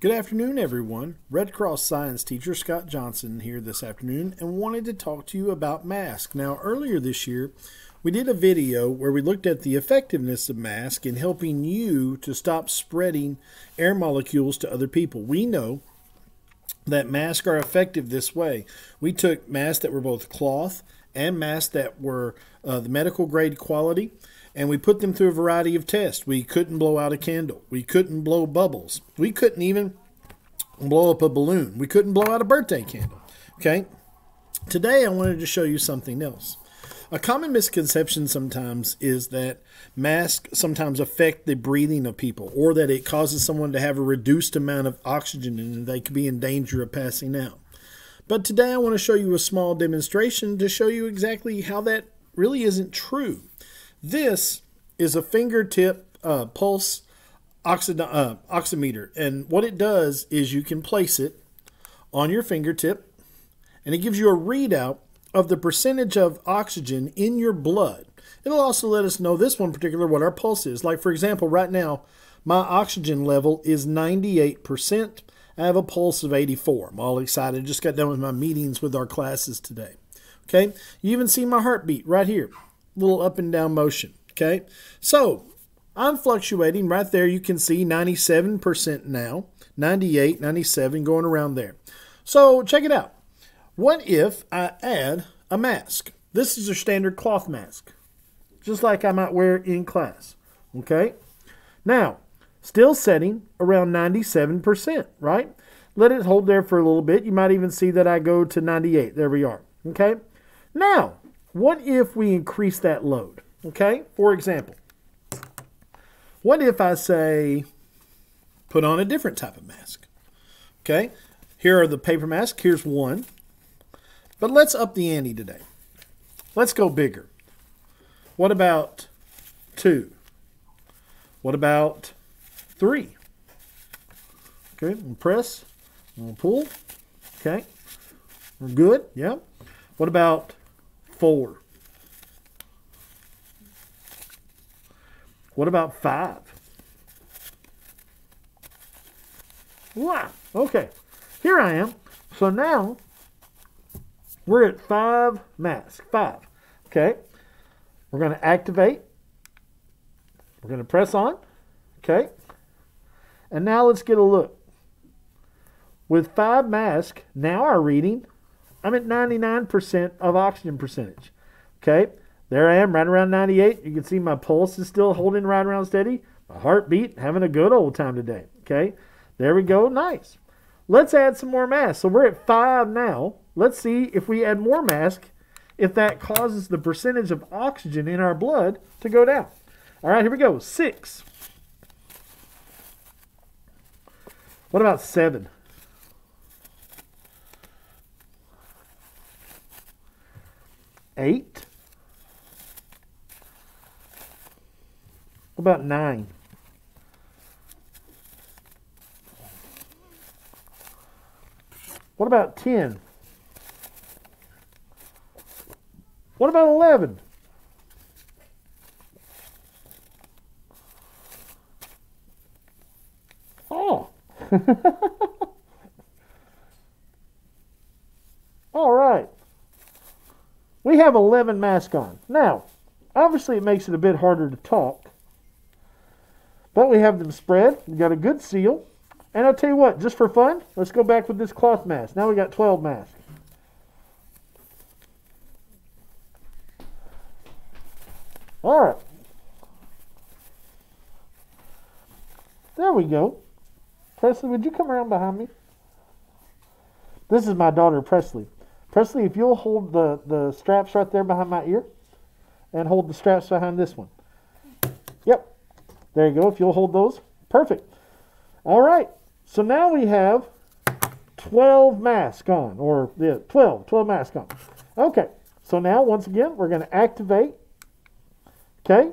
Good afternoon, everyone. Red Cross science teacher Scott Johnson here this afternoon and wanted to talk to you about masks. Now, earlier this year, we did a video where we looked at the effectiveness of masks in helping you to stop spreading air molecules to other people. We know that masks are effective this way. We took masks that were both cloth and masks that were uh, the medical grade quality and we put them through a variety of tests. We couldn't blow out a candle. We couldn't blow bubbles. We couldn't even blow up a balloon. We couldn't blow out a birthday candle. Okay? Today I wanted to show you something else. A common misconception sometimes is that masks sometimes affect the breathing of people or that it causes someone to have a reduced amount of oxygen and they could be in danger of passing out. But today I want to show you a small demonstration to show you exactly how that really isn't true. This is a fingertip uh, pulse uh, oximeter, and what it does is you can place it on your fingertip, and it gives you a readout of the percentage of oxygen in your blood. It'll also let us know this one particular what our pulse is. Like for example, right now my oxygen level is 98%. I have a pulse of 84. I'm all excited. Just got done with my meetings with our classes today. Okay, you even see my heartbeat right here little up and down motion. Okay, so I'm fluctuating right there. You can see 97% now, 98, 97, going around there. So check it out. What if I add a mask? This is a standard cloth mask, just like I might wear in class. Okay, now still setting around 97%, right? Let it hold there for a little bit. You might even see that I go to 98. There we are. Okay, now what if we increase that load? Okay, for example, what if I say put on a different type of mask? Okay, here are the paper masks. Here's one. But let's up the ante today. Let's go bigger. What about two? What about three? Okay, we'll press, we'll pull. Okay, we're good. Yeah. What about four? What about five? Wow. Okay. Here I am. So now we're at five masks. Five. Okay. We're going to activate. We're going to press on. Okay. And now let's get a look. With five masks, now our reading I'm at 99% of oxygen percentage. Okay, there I am, right around 98. You can see my pulse is still holding right around steady. My heartbeat, having a good old time today. Okay, there we go, nice. Let's add some more mask. So we're at five now. Let's see if we add more mask, if that causes the percentage of oxygen in our blood to go down. All right, here we go. Six. What about seven? Eight. What about nine? What about 10? What about 11? Oh. All right we have 11 masks on. Now, obviously it makes it a bit harder to talk, but we have them spread. We got a good seal. And I'll tell you what, just for fun, let's go back with this cloth mask. Now we got 12 masks. All right. There we go. Presley, would you come around behind me? This is my daughter, Presley. Presley, if you'll hold the, the straps right there behind my ear and hold the straps behind this one. Yep. There you go. If you'll hold those. Perfect. All right. So now we have 12 masks on, or yeah, 12, 12 masks on. Okay. So now, once again, we're going to activate. Okay.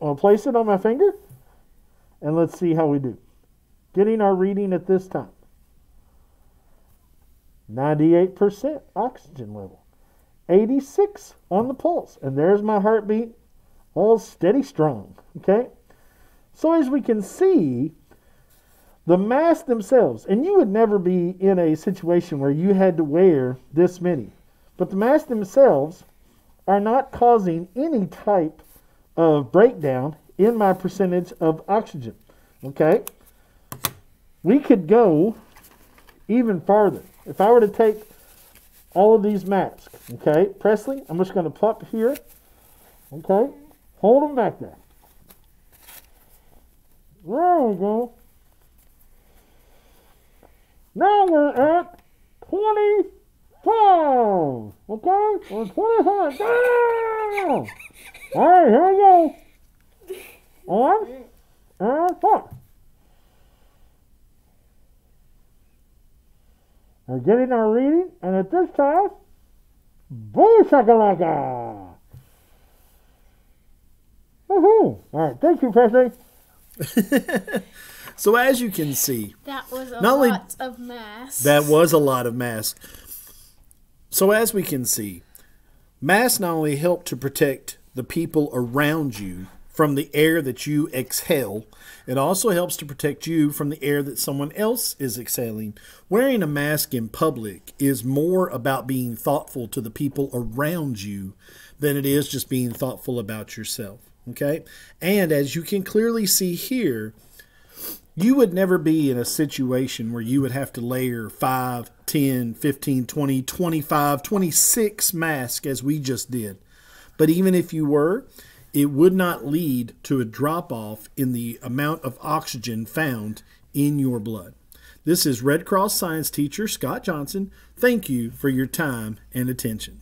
I'll place it on my finger, and let's see how we do. Getting our reading at this time. 98% oxygen level, 86 on the pulse, and there's my heartbeat, all steady strong. Okay, so as we can see, the masks themselves, and you would never be in a situation where you had to wear this many, but the masks themselves are not causing any type of breakdown in my percentage of oxygen. Okay? We could go even farther. If I were to take all of these masks, okay, Presley, I'm just going to pop here, okay, hold them back there. There we go. Now we're at 25. Okay? We're 25. Down. All right, here we go. On and four. We're getting our reading, and at this time, boom shakalaka. Woohoo! All right, thank you, Presley. so as you can see, that was a lot of masks. That was a lot of masks. So as we can see, masks not only help to protect the people around you from the air that you exhale, it also helps to protect you from the air that someone else is exhaling. Wearing a mask in public is more about being thoughtful to the people around you than it is just being thoughtful about yourself. Okay? And as you can clearly see here, you would never be in a situation where you would have to layer 5, 10, 15, 20, 25, 26 masks as we just did. But even if you were, it would not lead to a drop off in the amount of oxygen found in your blood. This is Red Cross Science teacher Scott Johnson. Thank you for your time and attention.